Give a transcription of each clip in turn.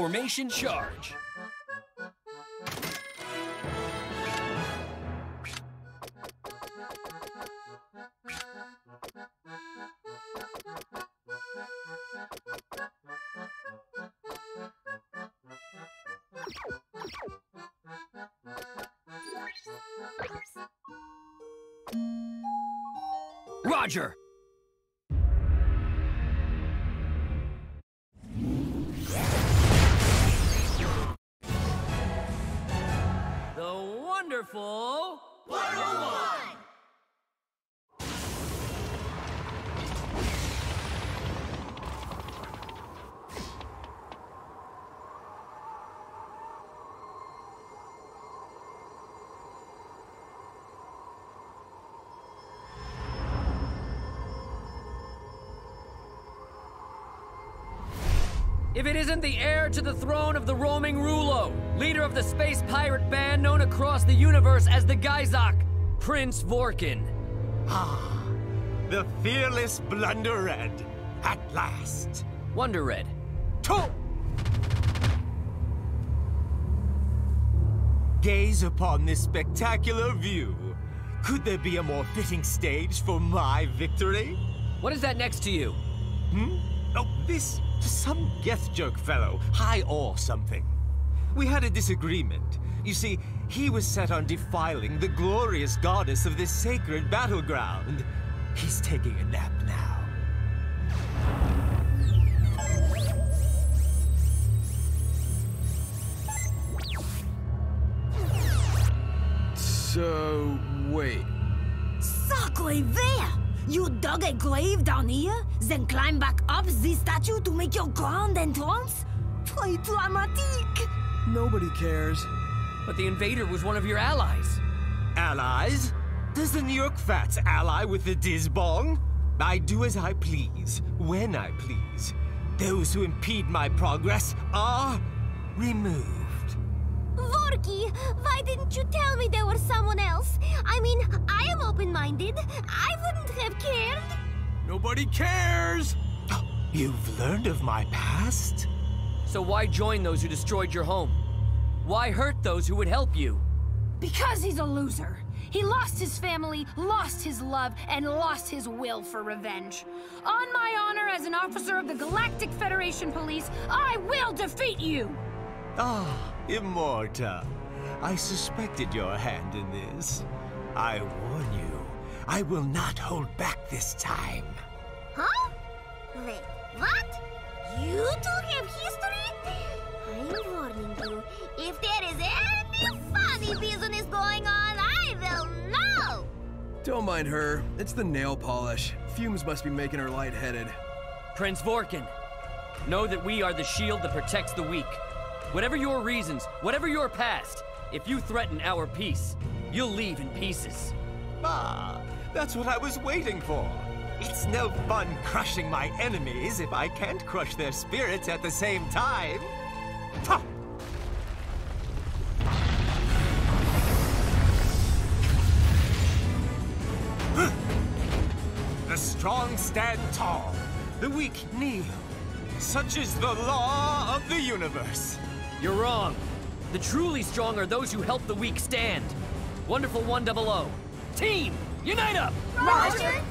Formation charge. Wonderful... 101! If it isn't the heir to the throne of the roaming Rulo, leader of the space pirate band known across the universe as the Gaizok, Prince Vorkken. Ah, the fearless Blunder Red, at last. Wonder Red. To Gaze upon this spectacular view. Could there be a more fitting stage for my victory? What is that next to you? Hmm? Oh, this some GEATHJERK fellow, high or something. We had a disagreement. You see, he was set on defiling the glorious goddess of this sacred battleground. He's taking a nap now. So, wait. Sacre vert! You dug a grave down here, then climb back up the statue to make your grand entrance? Très dramatique! Nobody cares. But the invader was one of your allies. Allies? Does the nyurkfzat ally with the Dizzbong? I do as I please, when I please. Those who impede my progress are removed. Vorky, why didn't you tell me there was someone else? I mean, I am open-minded. I wouldn't have cared. Nobody cares! You've learned of my past? So why join those who destroyed your home? Why hurt those who would help you? Because he's a loser. He lost his family, lost his love, and lost his will for revenge. On my honor as an officer of the Galactic Federation Police, I will defeat you! Ah, Immorta. I suspected your hand in this. I warn you, I will not hold back this time. Huh? Wait, what? You two have history? I'm warning you, if there is any funny business going on, I will know! Don't mind her. It's the nail polish. Fumes must be making her lightheaded. Prince Vorkken, know that we are the shield that protects the weak. Whatever your reasons, whatever your past, if you threaten our peace, you'll leave in pieces. Ah, that's what I was waiting for. It's no fun crushing my enemies if I can't crush their spirits at the same time. Ha! The strong stand tall, the weak kneel. Such is the law of the universe. You're wrong. The truly strong are those who help the weak stand. Wonderful 100. Team, unite up! Roger!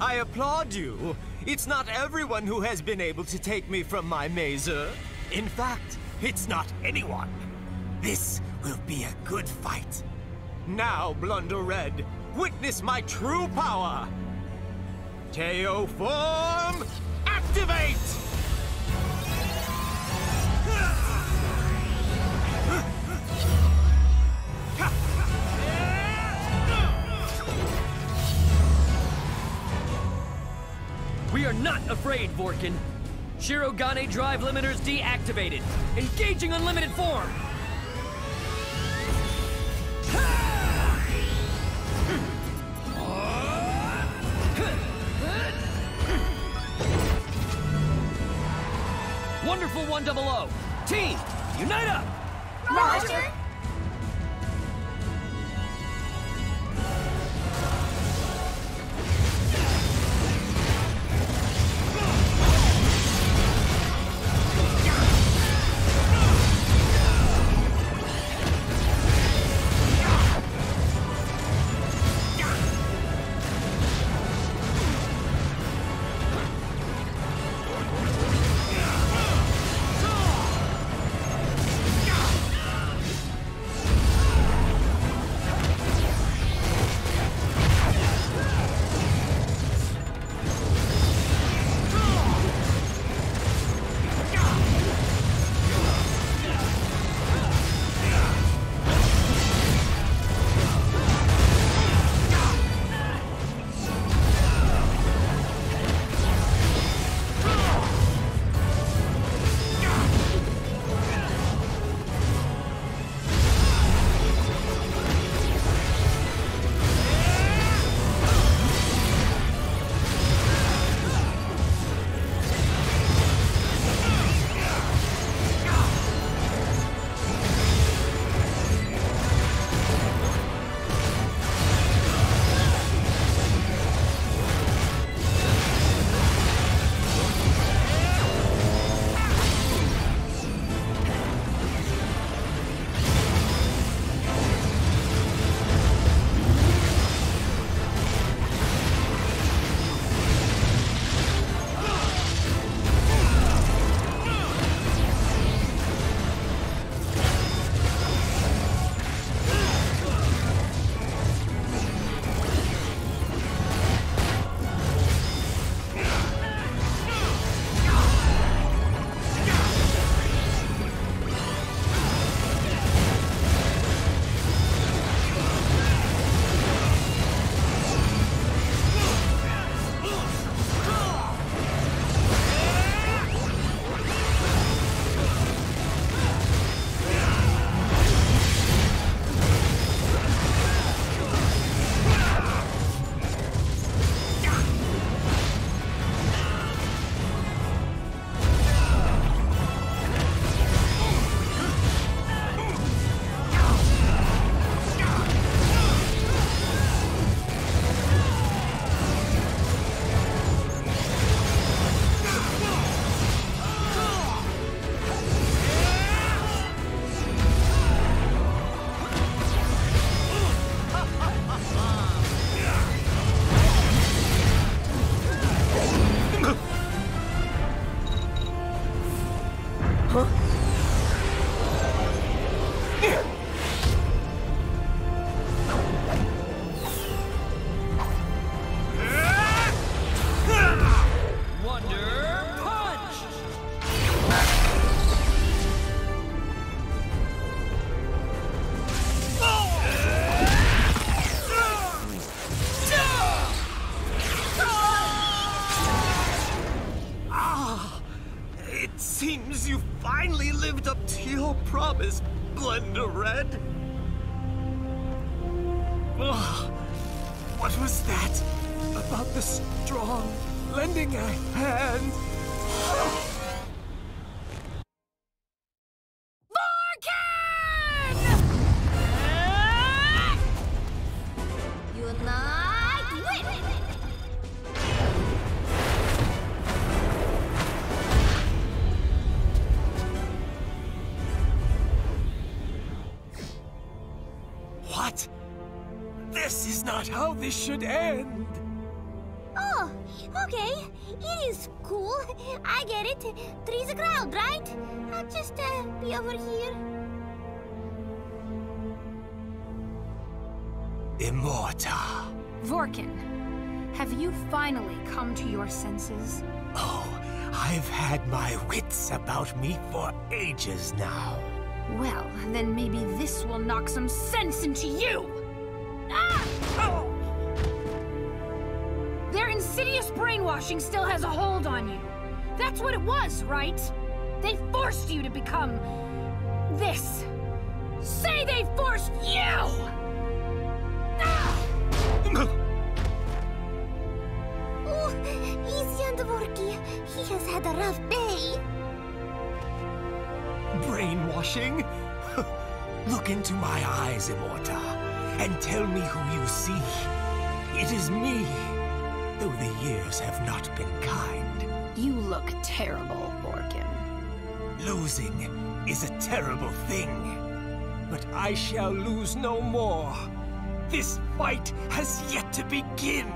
I applaud you. It's not everyone who has been able to take me from my mazer. Uh. In fact, it's not anyone. This will be a good fight. Now, Blunder Red, witness my true power. Teo form, activate! Not afraid, Vorkken. Shirogane drive limiters deactivated. Engaging unlimited form. Wonderful 100. Team, unite up! Roger! Wonder what was that? about the strong lending a hand. Unite! Be over here. Immorta. Vorkken, have you finally come to your senses? Oh, I've had my wits about me for ages now. Well, then maybe this will knock some sense into you! Ah! Oh! Their insidious brainwashing still has a hold on you. That's what it was, right? They forced you to become... this. Say they forced you! Ah! Oh, easy on Dvorki. He has had a rough day. Brainwashing? Look into my eyes, Immorta, and tell me who you see. It is me, though the years have not been kind. You look terrible, Vorkken. Losing is a terrible thing. But I shall lose no more. This fight has yet to begin.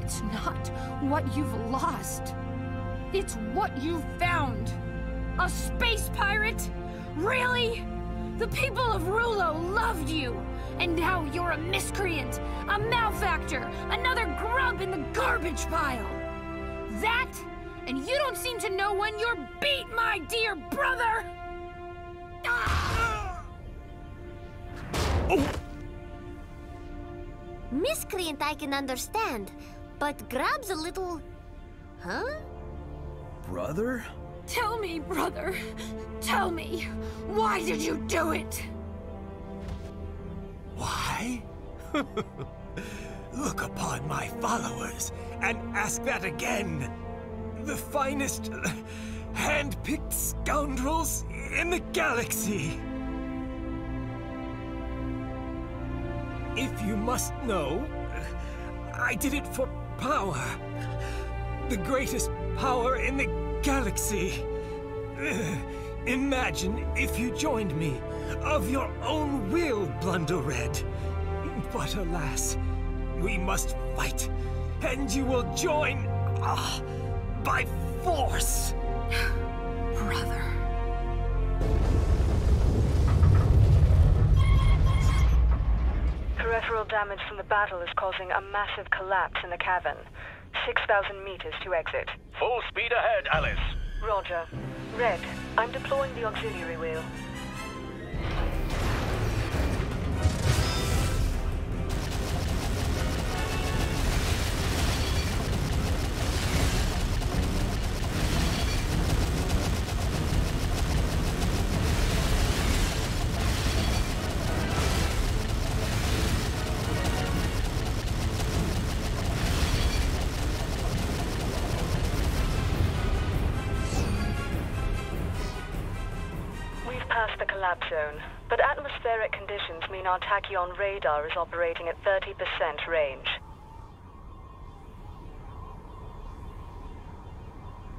It's not what you've lost. It's what you've found. A space pirate? Really? The people of Rulo loved you. And now you're a miscreant, a malefactor, another grub in the garbage pile. That? And you don't seem to know when you're beat, my dear brother! Ah! Miscreant I can understand, but grab's a little... Huh? Brother? Tell me, brother. Tell me, why did you do it? Why? Look upon my followers and ask that again. The finest, hand-picked scoundrels in the galaxy. If you must know, I did it for power. The greatest power in the galaxy. Imagine if you joined me, of your own will, Blunder Red. But alas, we must fight, and you will join ah, by force. Brother. Peripheral damage from the battle is causing a massive collapse in the cavern. 6,000 meters to exit. Full speed ahead, Alice. Roger. Red, I'm deploying the auxiliary wheel. We've the collapse zone, but atmospheric conditions mean our tachyon radar is operating at 30% range.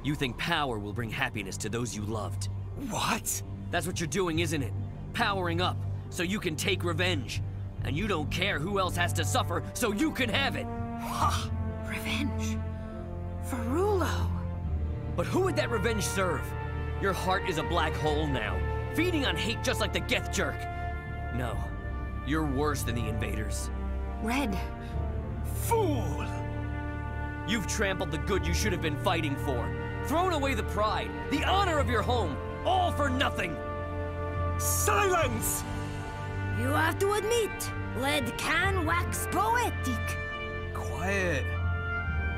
You think power will bring happiness to those you loved. What? That's what you're doing, isn't it? Powering up, so you can take revenge. And you don't care who else has to suffer, so you can have it. Revenge. For Rulo. But who would that revenge serve? Your heart is a black hole now, feeding on hate just like the GEATHJERK. No, you're worse than the invaders. Red. Fool! You've trampled the good you should have been fighting for, thrown away the pride, the honor of your home, all for nothing. Silence! You have to admit, Red can wax poetic. Quiet.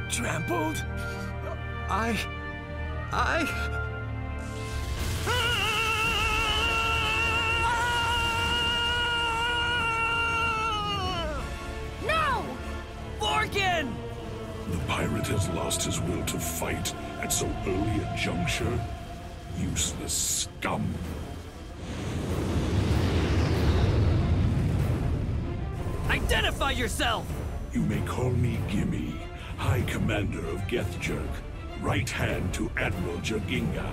Trampled? I. I. has lost his will to fight at so early a juncture? Useless scum. Identify yourself! You may call me Gimme, High Commander of GEATHJERK, right hand to Admiral Jergingha.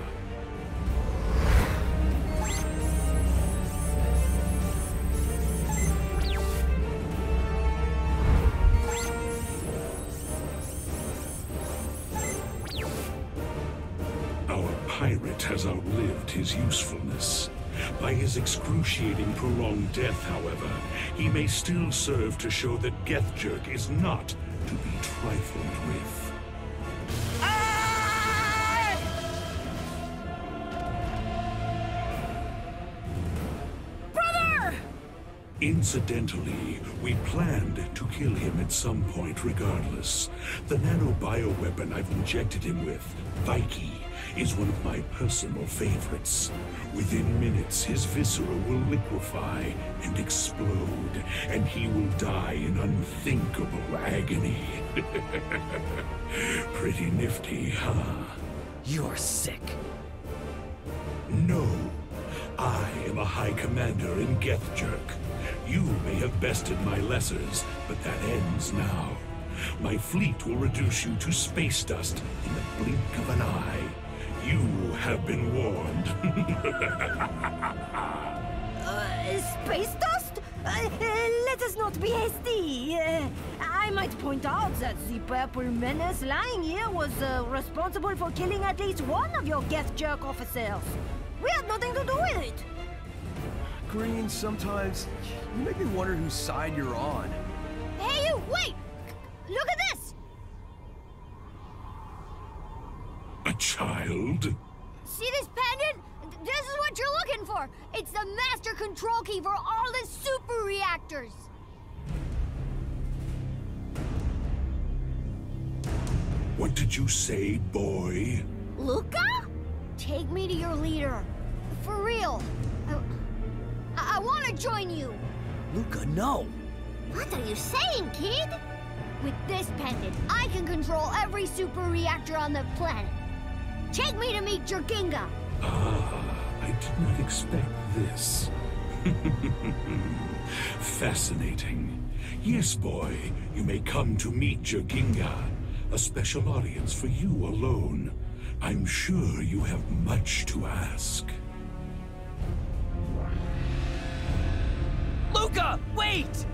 Prolonged death, however, he may still serve to show that GEATHJERK is not to be trifled with. Brother! Incidentally, we planned to kill him at some point regardless. The nanobioweapon I've injected him with, Vikey, is one of my personal favorites. Within minutes, his viscera will liquefy and explode, and he will die in unthinkable agony. Pretty nifty, huh? You're sick. No. I am a High Commander in GEATHJERK. You may have bested my lessers, but that ends now. My fleet will reduce you to space dust in the blink of an eye. You have been warned. Uh, space dust? Uh, let us not be hasty. Uh, I might point out that the Purple Menace lying here was uh, responsible for killing at least one of your GEATHJERK officers. We had nothing to do with it. Green, sometimes you make me wonder whose side you're on. Hey, you, wait! Look at this! Child? See this pendant? This is what you're looking for. It's the master control key for all the super reactors. What did you say, boy? Luka? Take me to your leader. For real. Uh, I, I want to join you. Luka, no! What are you saying, kid? With this pendant, I can control every super reactor on the planet. Take me to meet Jergingha. Ah, I did not expect this. Fascinating. Yes, boy, you may come to meet Jergingha. A special audience for you alone. I'm sure you have much to ask. Luka, wait!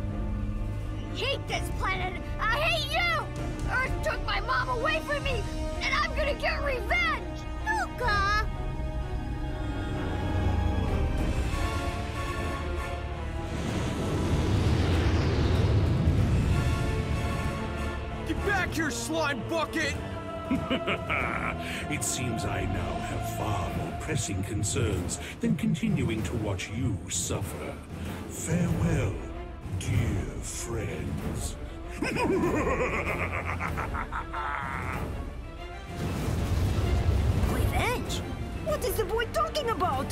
I hate this planet. I hate you. Earth took my mom away from me, and I'm gonna get revenge. Luka. Get back here, slime bucket! it seems I now have far more pressing concerns than continuing to watch you suffer. Farewell, dear friends. What is the boy talking about?